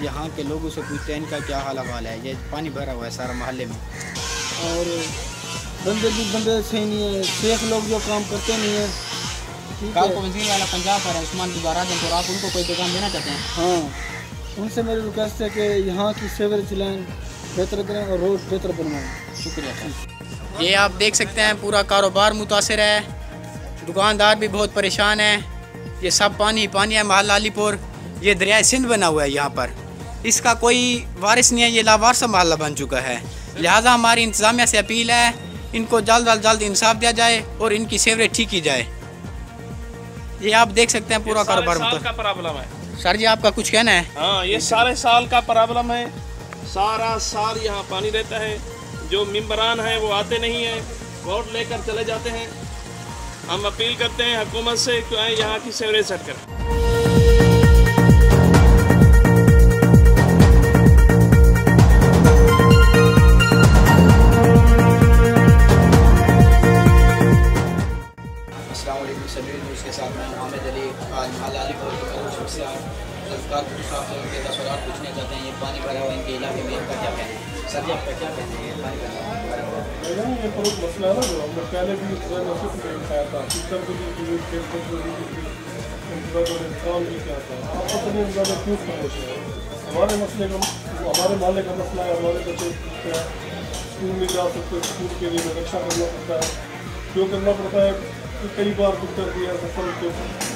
یہاں کے لوگوں سے پوچھتے ہیں ان کا کیا حال حوال ہے؟ یہ پانی بھرا ہوا ہے سارا محلے میں۔ اور بندے بھی بندے صحیح نہیں ہیں۔ شیخ لوگ جو کام کرتے نہیں ہیں۔ کل ہے۔ کو وزیر والا پنجاب پر ہے عثمان دوبارہ دن تو آپ ان کو کوئی پیغام دینا چاہتے ہیں؟ ہاں۔ ان سے میری ریکویسٹ ہے کہ یہاں کی سیوریج لائن بہتر کریں اور روڈ بہتر بنوائیں۔ شکریہ۔ یہ آپ دیکھ سکتے ہیں پورا کاروبار متاثر ہے۔ دکاندار بھی بہت پریشان ہیں۔ یہ سب پانی پانی ہے محلہ علی پور یہ دریائے سندھ بنا ہوا ہے یہاں پر۔ اس کا کوئی وارث نہیں ہے یہ لاوارثہ محلہ بن چکا ہے۔ لہٰذا ہماری انتظامیہ سے اپیل ہے ان کو جلد از جلد انصاف دیا جائے اور ان کی سیوریج ٹھیک کی جائے۔ یہ آپ دیکھ سکتے ہیں پورا کاروبار کا پرابلم ہے۔ سر جی آپ کا کچھ کہنا ہے؟ ہاں یہ سارے سال کا پرابلم ہے۔ سارا سال یہاں پانی رہتا ہے۔ جو ممبران ہیں وہ آتے نہیں ہیں ووٹ لے کر چلے جاتے ہیں۔ ہم اپیل کرتے ہیں حکومت سے کہ آئیں یہاں کی سیوریج سیٹ کریں۔ السلام علیکم سبھی نیوز کے ساتھ میں حامد علی۔ آج علی پور کے کچھ کے تصورات پوچھنے چاہتے ہیں، یہ پانی بھرا ہوا ان کے علاقے میں ان کا کیا کہنا ہے؟ سر جی آپ کا کیا کہنا ہے یہ بہت مسئلہ ہے جو ہم نے پہلے بھی میں تھا کو بھی کو بھی انتظام بھی کیا تھا آپ اپنے کیوں خاموش ہیں ہمارے مسئلے کا ہمارے محلے کا مسئلہ ہے ہمارے بچے اسکول نہیں جا سکتے اسکول کے لیے رکشا کرنا پڑتا ہے کیوں کرنا پڑتا ہے۔ کئی بار بک کر دیا سفر کے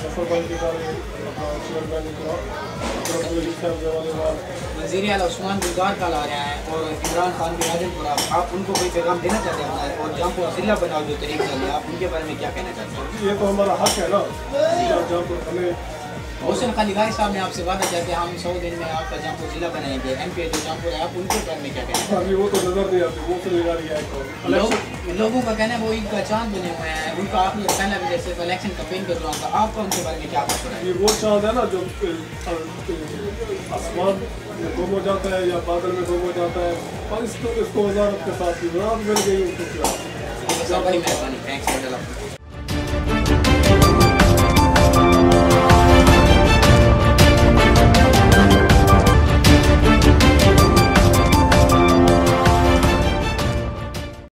سفر بھائی کے بارے والے بار وزیر اعلیٰ عثمان گلزار کل آ رہے ہیں اور عمران خان کے راجن پورا۔ آپ ان کو کوئی پیغام دینا چاہتے ہیں اور جہاں کو ضلع بناؤ جو طریقہ چل رہا ہے آپ ان کے بارے میں کیا کہنا چاہتے ہیں؟ یہ تو ہمارا حق ہے نا۔ جہاں پر ہمیں حسن خلیگائی صاحب نے آپ سے وعدہ کیا کہ ہم سو دن میں آپ کا کو ضلع بنائیں گے ایم پی جو جہاں پور ہے آپ ان کے بارے میں کیا کہنا چاہتے ابھی وہ تو نظر نہیں آتی وہ تو لوگوں کا کہنا ہے وہ ان کا چاند بنے ہوئے ہیں ان کا آپ نے بھی جیسے الیکشن کمپین کے دوران تھا آپ کا ان کے بارے میں کیا ہے؟ یہ وہ چاند ہے نا جو آسمان میں گم ہو جاتا ہے یا بادل میں گم ہو جاتا ہے اور اس کو اس کو وزارت کے ساتھ وزارت مل گئی۔ ان کو کیا بڑی مہربانی تھینکس